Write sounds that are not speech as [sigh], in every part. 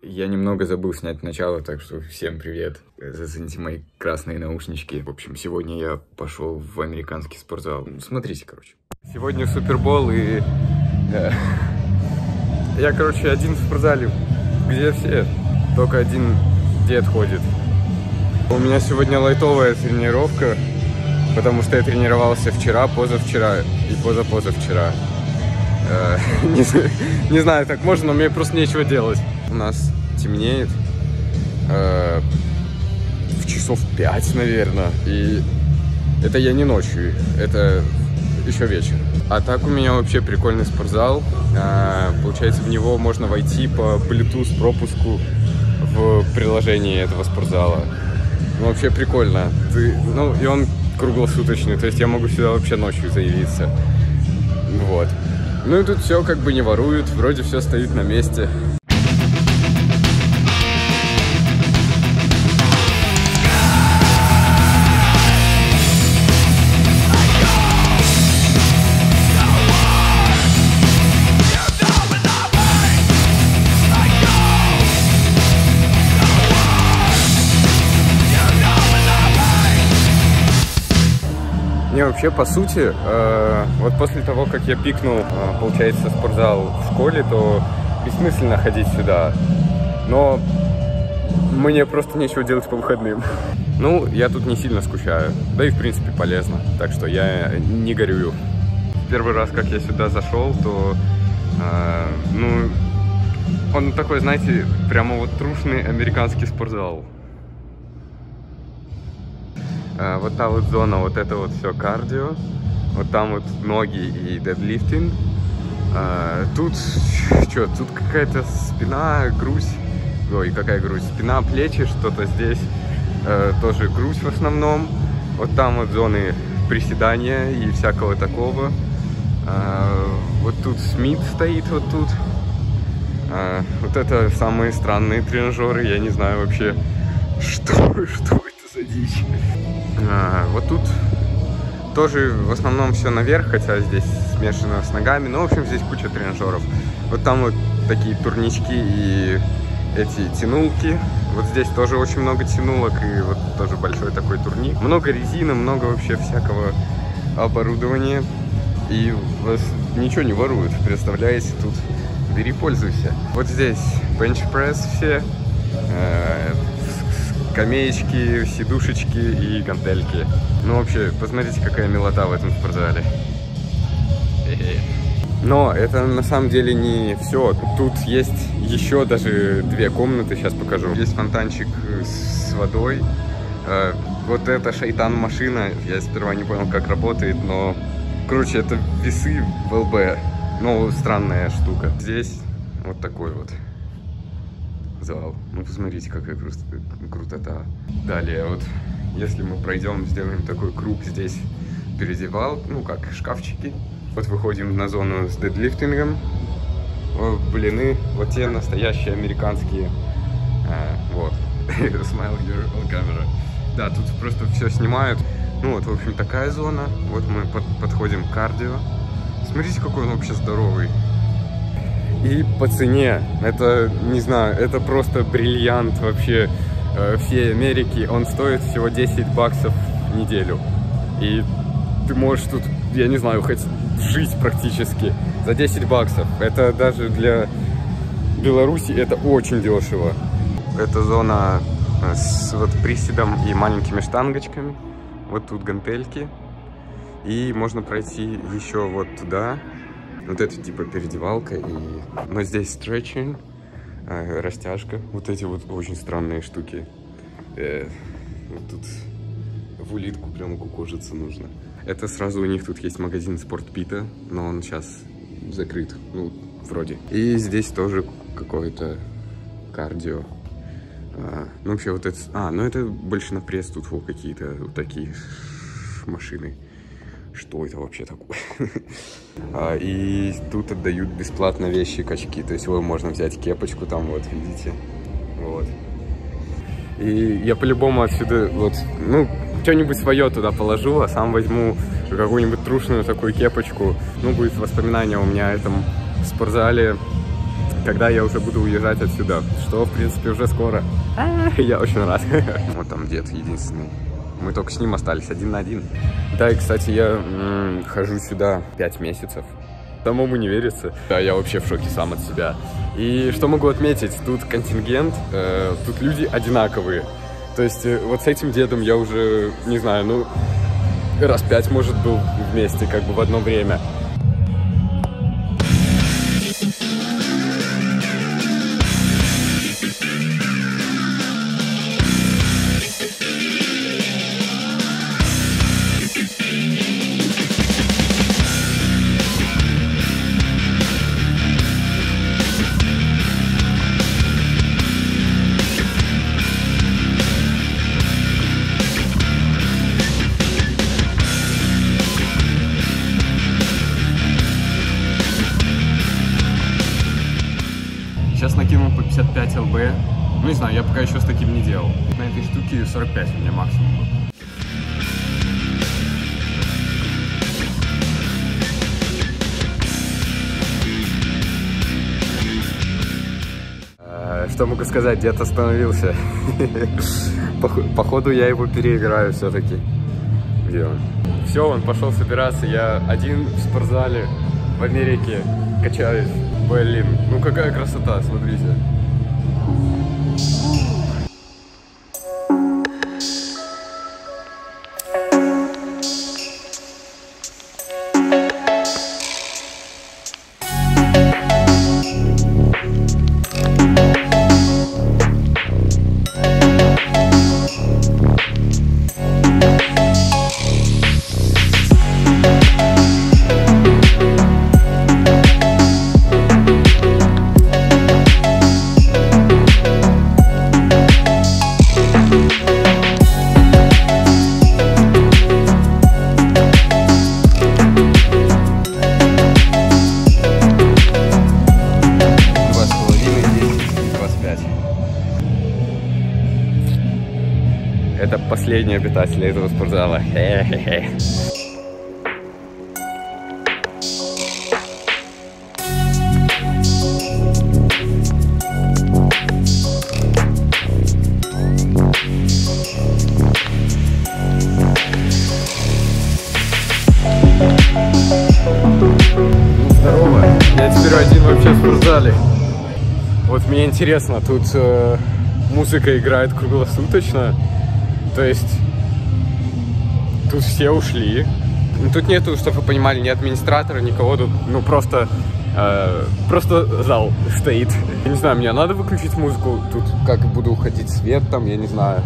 Я немного забыл снять начало, так что всем привет. Зацените мои красные наушнички. В общем, сегодня я пошел в американский спортзал. Смотрите, короче. Сегодня Супербол и... э, [laughs] я, короче, один в спортзале, где все. Только один дед ходит. У меня сегодня лайтовая тренировка, потому что я тренировался вчера, позавчера и позапозавчера. Э, [laughs] не, знаю, так можно, но мне просто нечего делать. У нас темнеет э, в часов 5, наверное. И это я не ночью, это еще вечер. А так у меня вообще прикольный спортзал. Э, получается, в него можно войти по Bluetooth пропуску в приложении этого спортзала. Ну, вообще прикольно. Ты, ну, и он круглосуточный, то есть я могу сюда вообще ночью заявиться. Вот. Ну и тут все как бы не воруют, вроде все стоит на месте. Вообще, по сути, э, вот после того, как я пикнул, э, получается, спортзал в школе, то бессмысленно ходить сюда. Но мне просто нечего делать по выходным. [laughs] Ну, я тут не сильно скучаю. Да и, в принципе, полезно. Так что я не горюю. Первый раз, как я сюда зашел, то, э, ну, он такой, знаете, прямо вот трушный американский спортзал. А, вот та вот зона, вот это вот все кардио. Вот там вот ноги и дедлифтинг. А, тут что, тут какая-то спина, грудь. Ой, какая грудь? Спина, плечи, что-то здесь. э, тоже грудь в основном. Вот там вот зоны приседания и всякого такого. Вот тут Смит стоит вот тут. Вот это самые странные тренажеры. Я не знаю вообще, [laughs] что, что за дичь. А, вот тут тоже в основном все наверх, хотя здесь смешано с ногами. Ну, в общем, здесь куча тренажеров. Вот там вот такие турнички и эти тянулки. Вот здесь тоже очень много тянулок и вот тоже большой такой турник. Много резины, много вообще всякого оборудования. И вас ничего не воруют, представляете, тут бери, пользуйся. Вот здесь бенчпресс все, э, скамеечки, сидушечки и гантельки. Ну вообще, посмотрите, какая милота в этом спортзале. Но это на самом деле не все. Тут есть еще даже две комнаты, сейчас покажу. Есть фонтанчик с водой. Э, Вот эта шайтан-машина, я сперва не понял, как работает, но... Короче, это весы в ЛБ. Ну, странная штука. Здесь вот такой вот зал. Ну, посмотрите, какая кру- крутота. Далее, вот, если мы пройдем, сделаем такой круг здесь переодевал, ну, как шкафчики. Вот выходим на зону с дедлифтингом. О, блины, вот те настоящие американские. А, вот. [laughs] On camera. Да, тут просто все снимают. Ну вот, в общем, такая зона. Вот мы под- подходим к кардио. Смотрите, какой он вообще здоровый. И по цене, это, не знаю, это просто бриллиант вообще э, всей Америки. Он стоит всего 10 баксов в неделю. И ты можешь тут, я не знаю, хоть жить практически за 10 баксов. Это даже для Беларуси это очень дешево. Это зона э, с вот приседом и маленькими штангочками. Вот тут гантельки. И можно пройти еще вот туда. Вот это типа переодевалка. И... Но здесь стретчинг, э, растяжка. Вот эти вот очень странные штуки. Э, вот тут в улитку прямо кукожиться нужно. Это сразу у них тут есть магазин спортпита, но он сейчас закрыт, ну, вроде. И здесь тоже какое-то кардио. А, ну, вообще вот это... А, ну это больше на пресс тут вот какие-то вот такие машины. Что это вообще такое? [laughs] А, и тут отдают бесплатно вещи, качки. То есть его можно взять кепочку там, вот, видите. Вот. И я по-любому отсюда, вот, ну, что-нибудь свое туда положу, а сам возьму какую-нибудь трушную такую кепочку. Ну, будет воспоминание у меня о этом спортзале когда я уже буду уезжать отсюда, что, в принципе, уже скоро. [laughs] Я очень рад. [laughs] Вот там дед единственный. Мы только с ним остались один на один. Да, и, кстати, я хожу сюда 5 месяцев. Самому не верится. Да, я вообще в шоке сам от себя. И что могу отметить, тут контингент, э, тут люди одинаковые. То есть э, вот с этим дедом я уже, не знаю, ну, раз пять, может, был вместе, как бы в одно время. Ну, не знаю, я пока еще с таким не делал. На этой штуке 45 у меня максимум. Э, Что могу сказать, дед остановился. [laughs] Пох- Походу я его переиграю все-таки. Где он? Все, он пошел собираться. Я один в спортзале в Америке качаюсь. Блин, ну какая красота, смотрите. Это последний обитатель этого спортзала. Один вообще в спортзале. Вот мне интересно, тут э, музыка играет круглосуточно. То есть тут все ушли. Ну, Тут нету, чтобы вы понимали, ни администратора, никого тут, ну просто, э, просто зал стоит. Я не знаю, мне надо выключить музыку, тут как буду уходить свет там, я не знаю.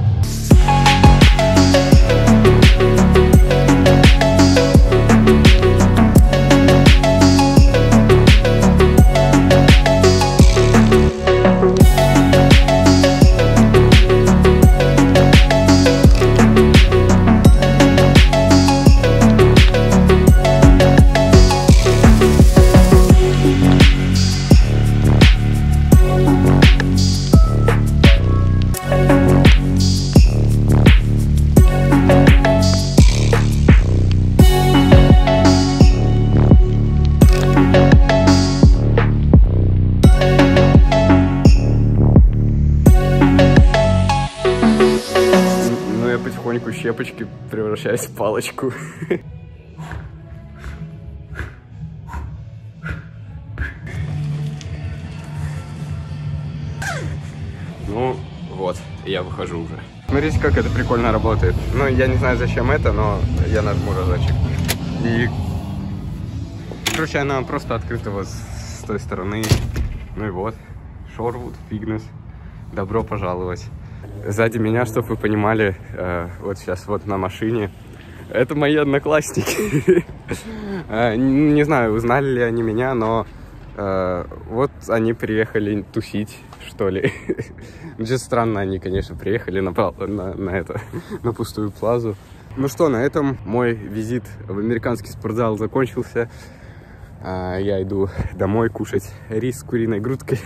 Щепочки превращаюсь в палочку. Ну, вот, я выхожу уже. Смотрите, как это прикольно работает. Ну, я не знаю, зачем это, но я нажму разочек. И, короче, она просто открыта вот с той стороны. Ну и вот, Шорвуд, Фигнес. Добро пожаловать. Сзади меня, чтобы вы понимали, э, вот сейчас вот на машине, это мои одноклассники. [laughs] Э, Не знаю, узнали ли они меня, но э, вот они приехали тусить, что ли. [laughs] Очень странно они, конечно, приехали на, это, [laughs] на пустую плазу. Ну что, на этом мой визит в американский спортзал закончился. А, Я иду домой кушать рис с куриной грудкой.